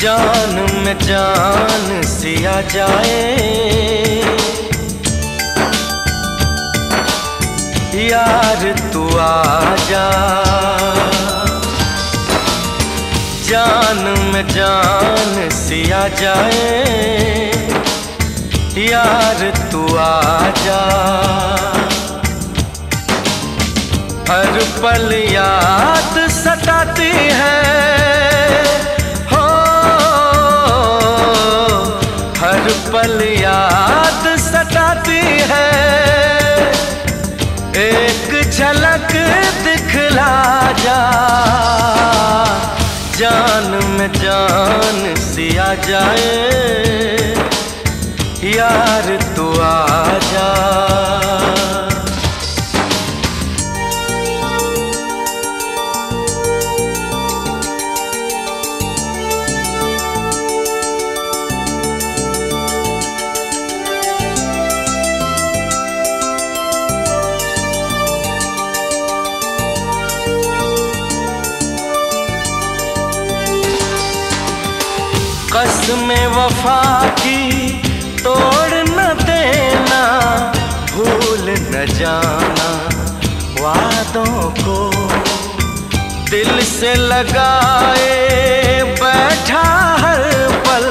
जान में जान सिया जाए। यार तू आ जा। जान में जान सिया जाए। यार तू आ जा। हर पल याद सताती है। पल याद सताती है। एक झलक दिखला जा। जान में जान सिया जाए। यार तू आ जा। कसम वफा की तोड़ न देना, भूल न जाना वादों को। दिल से लगाए बैठा हर पल,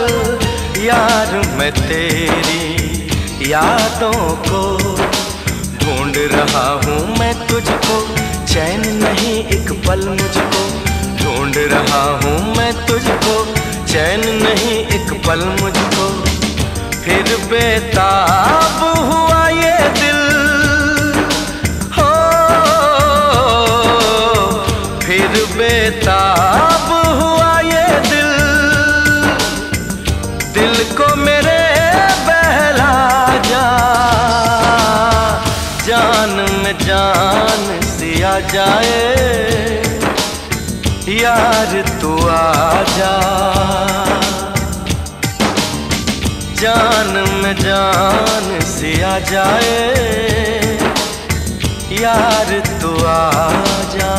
यार मैं तेरी यादों को। ढूंढ रहा हूँ मैं तुझको, चैन नहीं एक पल मुझको। ढूंढ रहा हूँ मैं तुझको चैन नहीं, एक पल मुझको। फिर बेताब हुआ ये दिल। हो, फिर बेताब हुआ ये दिल। दिल को मेरे बहला जा। जान में जान सिया जाए। यार तू आ जा जान में जान से आ जाए यार तू आ जा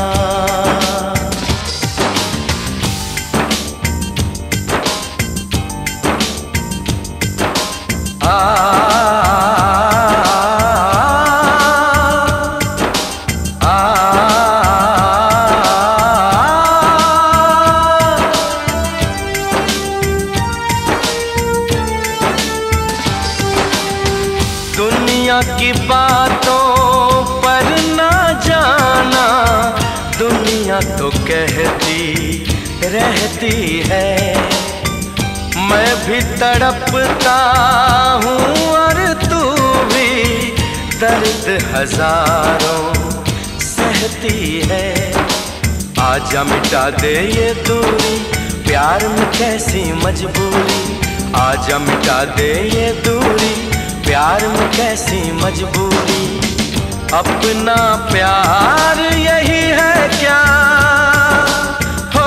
दुनिया की बातों पर ना जाना। दुनिया तो कहती रहती है। मैं भी तड़पता हूँ और तू भी दर्द हज़ारों सहती है। आजा मिटा दे ये दूरी, प्यार में कैसी मजबूरी। आजा मिटा दे ये दूरी। प्यार में कैसी मजबूरी? अपना प्यार यही है क्या? हो,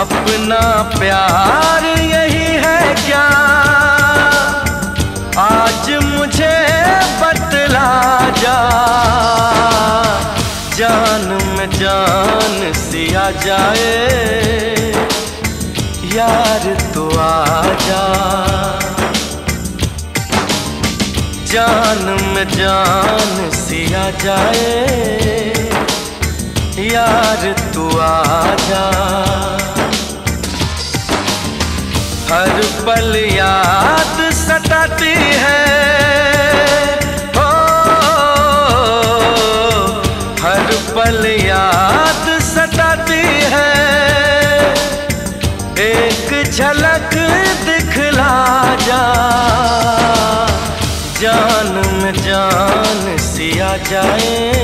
अपना प्यार यही है क्या? आज मुझे बतला जा, जान में जान सिया जाए। यार तू आ जा जान में जान सिया जाए। यार तू आ जा हर पल याद सताती है। हो हर पल जाए।